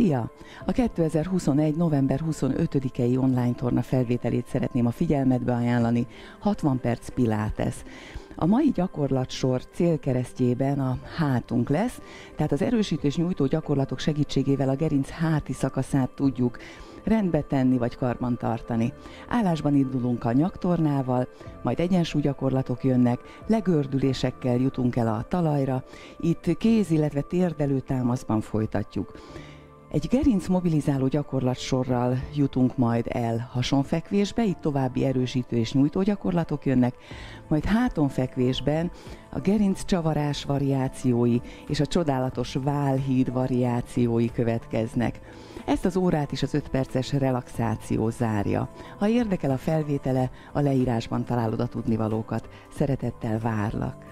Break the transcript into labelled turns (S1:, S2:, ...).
S1: Szia! A 2021. november 25-i online torna felvételét szeretném a figyelmetbe ajánlani. 60 perc Pilates. A mai gyakorlatsor célkeresztjében a hátunk lesz, tehát az erősítés nyújtó gyakorlatok segítségével a gerinc háti szakaszát tudjuk rendbe tenni vagy karban tartani. Állásban indulunk a nyaktornával, majd egyensúlygyakorlatok jönnek, legördülésekkel jutunk el a talajra, itt kéz, illetve térdelő támaszban folytatjuk. Egy gerinc mobilizáló gyakorlatsorral jutunk majd el hasonfekvésbe, itt további erősítő és nyújtó gyakorlatok jönnek, majd hátonfekvésben a gerinc csavarás variációi és a csodálatos válhíd variációi következnek. Ezt az órát is az 5 perces relaxáció zárja. Ha érdekel a felvétele, a leírásban találod a tudnivalókat. Szeretettel várlak!